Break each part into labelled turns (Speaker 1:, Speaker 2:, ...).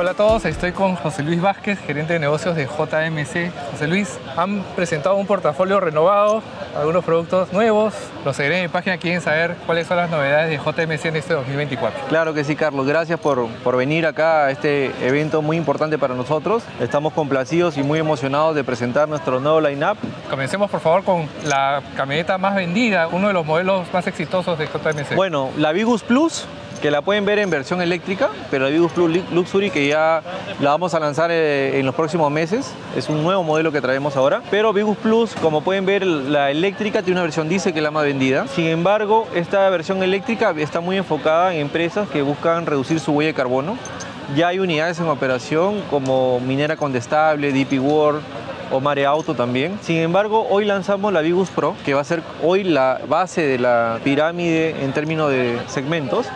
Speaker 1: Hola a todos, estoy con José Luis Vázquez, gerente de negocios de JMC. José Luis, han presentado un portafolio renovado, algunos productos nuevos. Los seguiré en mi página, quieren saber cuáles son las novedades de JMC en este 2024.
Speaker 2: Claro que sí, Carlos. Gracias por, por venir acá a este evento muy importante para nosotros. Estamos complacidos y muy emocionados de presentar nuestro nuevo line-up.
Speaker 1: Comencemos, por favor, con la camioneta más vendida, uno de los modelos más exitosos de JMC.
Speaker 2: Bueno, la Vigus Plus que la pueden ver en versión eléctrica, pero la Vigus Plus Luxury que ya la vamos a lanzar eh, en los próximos meses, es un nuevo modelo que traemos ahora, pero Vigus Plus, como pueden ver, la eléctrica tiene una versión diésel que es la más vendida, sin embargo, esta versión eléctrica está muy enfocada en empresas que buscan reducir su huella de carbono, ya hay unidades en operación como Minera Condestable, DP World, o Mare Auto también. Sin embargo, hoy lanzamos la Vigus Pro, que va a ser hoy la base de la pirámide en términos de segmentos.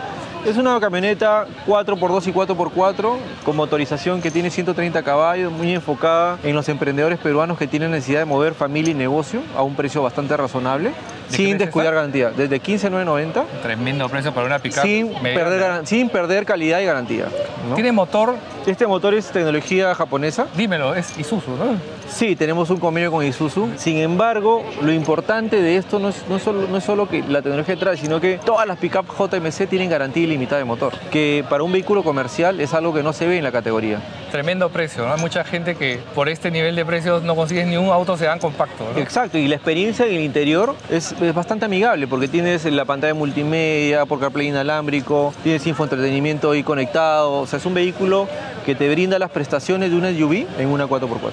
Speaker 2: Es una camioneta 4x2 y 4x4 con motorización que tiene 130 caballos, muy enfocada en los emprendedores peruanos que tienen necesidad de mover familia y negocio a un precio bastante razonable, sin descuidar garantía. Desde 15,990.
Speaker 1: Tremendo precio para una pickup.
Speaker 2: Sin perder, sin perder calidad y garantía.
Speaker 1: ¿Tiene motor?
Speaker 2: Este motor es tecnología japonesa.
Speaker 1: Dímelo, es Isuzu, ¿no?
Speaker 2: Sí, tenemos un convenio con Isuzu. Sin embargo, lo importante de esto no es, no solo, no es solo que la tecnología detrás, sino que todas las pickup JMC tienen garantía ilimitada de motor, que para un vehículo comercial es algo que no se ve en la categoría.
Speaker 1: Tremendo precio, ¿no? Hay mucha gente que por este nivel de precios no consigue ni un auto sedán compacto. ¿no?
Speaker 2: Exacto, y la experiencia en el interior es, es, bastante amigable porque tienes la pantalla multimedia, por CarPlay inalámbrico, tienes infoentretenimiento ahí conectado, o sea, es un vehículo que te brinda las prestaciones de una SUV en una 4x4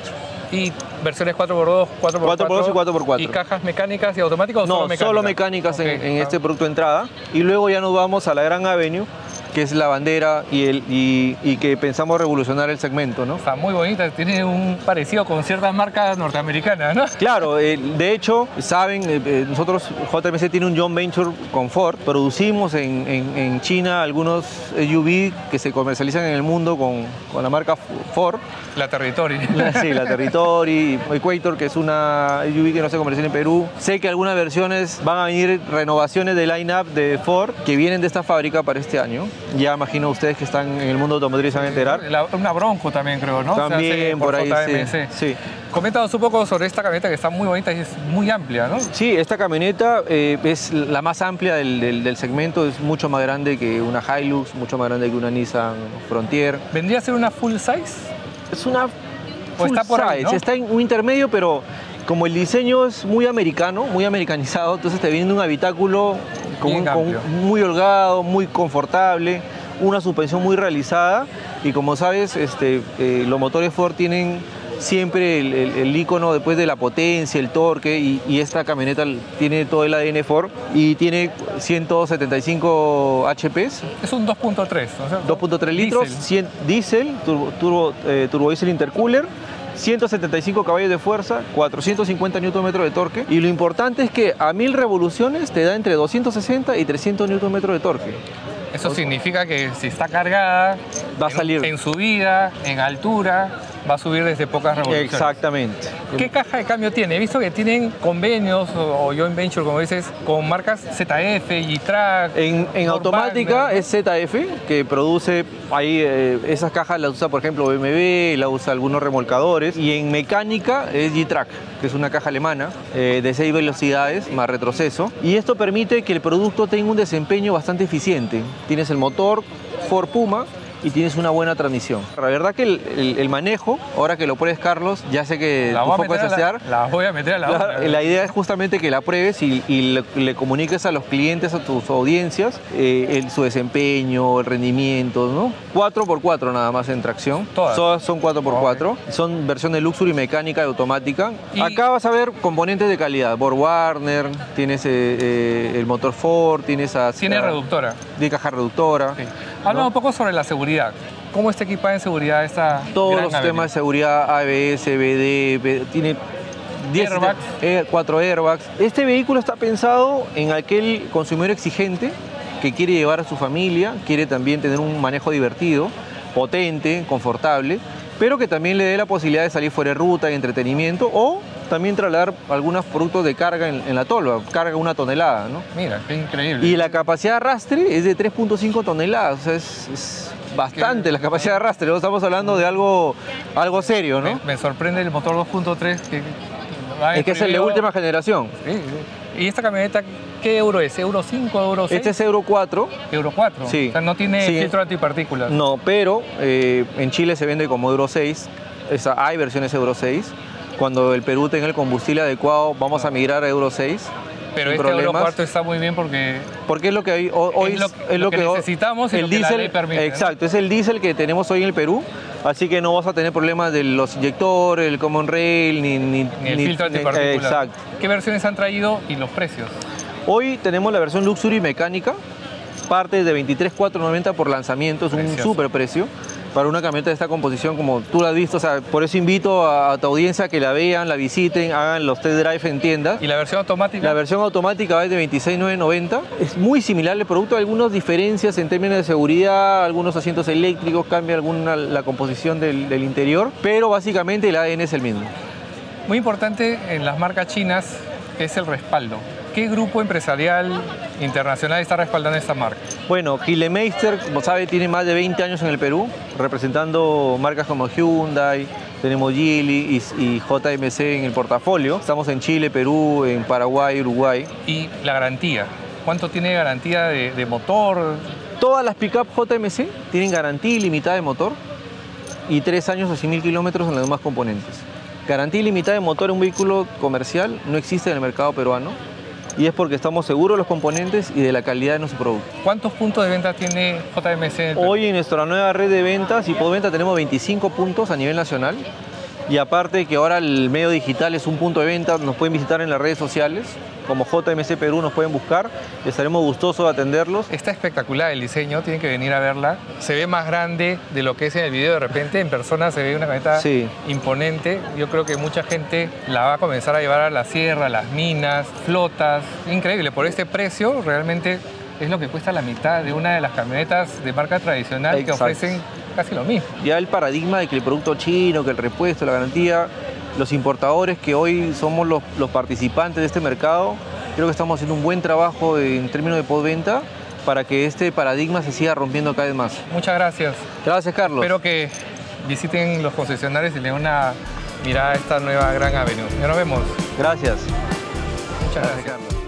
Speaker 1: y versiones 4x2, 4x4.
Speaker 2: 4x2 y 4x4.
Speaker 1: ¿Y cajas mecánicas y automáticas o
Speaker 2: no,
Speaker 1: solo mecánicas?
Speaker 2: solo mecánicas en, en, este producto de entrada. Y luego ya nos vamos a la Gran Avenue, que es la bandera y, el, y, y, que pensamos revolucionar el segmento, ¿no?
Speaker 1: Está muy bonita, tiene un parecido con ciertas marcas norteamericanas, ¿no?
Speaker 2: Claro, eh, de hecho, saben, eh, nosotros, JMC tiene un joint venture con Ford, producimos en, en, en, China algunos SUV que se comercializan en el mundo con, con la marca Ford.
Speaker 1: La Territory.
Speaker 2: La, sí, la Territory, Equator, que es una SUV que no se comercializa en Perú. Sé que algunas versiones van a venir renovaciones de line-up de Ford que vienen de esta fábrica para este año. Ya imagino ustedes que están en el mundo automotriz se van a enterar.
Speaker 1: La, una Bronco también creo, ¿no?
Speaker 2: También por, por ahí, sí. sí.
Speaker 1: Coméntanos un poco sobre esta camioneta que está muy bonita y es muy amplia, ¿no?
Speaker 2: Sí, esta camioneta eh, es la más amplia del, del, del, segmento, es mucho más grande que una Hilux, mucho más grande que una Nissan Frontier.
Speaker 1: ¿Vendría a ser una full size?
Speaker 2: Es una full está por size, ahí, ¿no? está en un intermedio, pero como el diseño es muy americano, muy americanizado, entonces te viene un habitáculo con un, con muy holgado, muy confortable, una suspensión muy realizada y como sabes, este, eh, los motores Ford tienen siempre el, el, el, icono después de la potencia, el torque y, y, esta camioneta tiene todo el ADN Ford y tiene 175 HPs.
Speaker 1: Es un 2.3.
Speaker 2: ¿no? 2.3 litros, diésel, turbo, turbo, eh, turbo diésel intercooler. 175 caballos de fuerza, 450 Nm de torque y lo importante es que a 1000 revoluciones te da entre 260 y 300 Nm de torque.
Speaker 1: Eso significa que si está cargada,
Speaker 2: va a salir
Speaker 1: en, en subida, en altura, va a subir desde pocas revoluciones.
Speaker 2: Exactamente.
Speaker 1: ¿Qué caja de cambio tiene? He visto que tienen convenios o, o joint venture, como dices, con marcas ZF y Track.
Speaker 2: En, en automática es ZF, que produce ahí eh, esas cajas las usa, por ejemplo, BMW, la usa algunos remolcadores. Y en mecánica es G-Track, que es una caja alemana eh, de 6 velocidades más retroceso. Y esto permite que el producto tenga un desempeño bastante eficiente. Tienes el motor Ford Puma, y tienes una buena transmisión. La verdad que el, el, el manejo, ahora que lo pruebes Carlos, ya sé que
Speaker 1: la
Speaker 2: tu foco es asear.
Speaker 1: La, la, voy a meter a la,
Speaker 2: la, la idea es justamente que la pruebes y, y le, le, comuniques a los clientes, a tus audiencias, eh, el, su desempeño, el rendimiento, ¿no? 4x4 nada más en tracción.
Speaker 1: Todas.
Speaker 2: Todas son 4x4. Okay. Son versión de luxury mecánica y automática. ¿Y? Acá vas a ver componentes de calidad. Borg Warner, tienes eh, eh, el motor Ford, tienes a...
Speaker 1: Tiene a, reductora.
Speaker 2: Tiene caja reductora.
Speaker 1: Sí. Habla ¿no? un poco sobre la seguridad. ¿Cómo está equipada en seguridad esta
Speaker 2: Todos los sistemas de seguridad, ABS, BD, tiene 10
Speaker 1: airbags.
Speaker 2: Eh, 4 airbags. Este vehículo está pensado en aquel consumidor exigente que quiere llevar a su familia, quiere también tener un manejo divertido, potente, confortable, pero que también le dé la posibilidad de salir fuera de ruta y entretenimiento o también trasladar algunos productos de carga en, en, la tolva, carga una tonelada, ¿no?
Speaker 1: Mira, qué increíble.
Speaker 2: Y la capacidad de arrastre es de 3.5 toneladas, o sea, es, es bastante la capacidad de arrastre. ¿no? Estamos hablando de algo, algo serio, ¿no?
Speaker 1: Me, me sorprende el motor 2.3 que va
Speaker 2: Es que es el de última generación.
Speaker 1: Sí, sí. ¿Y esta camioneta qué euro es? ¿Euro 5, Euro 6?
Speaker 2: Este es Euro 4.
Speaker 1: Euro 4.
Speaker 2: Sí.
Speaker 1: O sea, no tiene
Speaker 2: Sí.
Speaker 1: filtro antipartículas.
Speaker 2: No, pero eh, en Chile se vende como Euro 6. Esa, hay versiones Euro 6. Cuando el Perú tenga el combustible adecuado, vamos a migrar a Euro 6.
Speaker 1: Pero este Euro
Speaker 2: problemas.
Speaker 1: 4 está muy bien porque
Speaker 2: Porque es lo que hay, hoy
Speaker 1: Es lo- lo que necesitamos y lo que la ley permite, ¿no?
Speaker 2: Exacto, es el diésel que tenemos hoy en el Perú, así que no vas a tener problemas de los inyectores, el common rail, ni, ni,
Speaker 1: ni el filtro
Speaker 2: ni-
Speaker 1: antipartículas.
Speaker 2: Exacto.
Speaker 1: ¿Qué versiones han traído y los precios?
Speaker 2: Hoy tenemos la versión Luxury mecánica, parte de 23,490 por lanzamiento, es un super precio para una camioneta de esta composición como tú la has visto, o sea, por eso invito a, a tu audiencia a que la vean, la visiten, hagan los test drive en tiendas.
Speaker 1: ¿Y la versión automática?
Speaker 2: La versión automática va de 26,990. Es muy similar al producto, algunas diferencias en términos de seguridad, algunos asientos eléctricos, cambia alguna la composición del, del interior, pero básicamente el ADN es el mismo.
Speaker 1: Muy importante en las marcas chinas es el respaldo. ¿Qué grupo empresarial internacional está respaldando esta marca?
Speaker 2: Bueno, Gillemeister, como sabe, tiene más de 20 años en el Perú, representando marcas como Hyundai, tenemos Geely y, y JMC en el portafolio. Estamos en Chile, Perú, en Paraguay, Uruguay.
Speaker 1: Y la garantía. ¿Cuánto tiene garantía de, de motor?
Speaker 2: Todas las pick-up JMC tienen garantía ilimitada de motor y tres años o 100.000 kilómetros en los demás componentes. Garantía ilimitada de motor en un vehículo comercial no existe en el mercado peruano y es porque estamos seguros de los componentes y de la calidad de nuestro producto.
Speaker 1: ¿Cuántos puntos de venta tiene JMC en?
Speaker 2: Hoy en nuestra nueva red de ventas y postventa tenemos 25 puntos a nivel nacional y aparte que ahora el medio digital es un punto de venta, nos pueden visitar en las redes sociales, como JMC Perú nos pueden buscar, estaremos gustosos de atenderlos.
Speaker 1: Está espectacular el diseño, tienen que venir a verla. Se ve más grande de lo que es en el video de repente. En persona se ve una camioneta
Speaker 2: Sí.
Speaker 1: imponente. Yo creo que mucha gente la va a comenzar a llevar a la sierra, a las minas, flotas. Increíble, por este precio realmente es lo que cuesta la mitad de una de las camionetas de marca tradicional que ofrecen casi lo mismo.
Speaker 2: ya el paradigma de que el producto chino, que el repuesto, la garantía, los importadores que hoy somos los, los participantes de este mercado, creo que estamos haciendo un buen trabajo en términos de postventa para que este paradigma se siga rompiendo cada vez más.
Speaker 1: Muchas gracias.
Speaker 2: Gracias, Carlos.
Speaker 1: Espero que visiten los concesionarios y le den una mirada a esta nueva gran avenue. Ya nos vemos.
Speaker 2: Gracias.
Speaker 1: Muchas gracias.
Speaker 2: Carlos.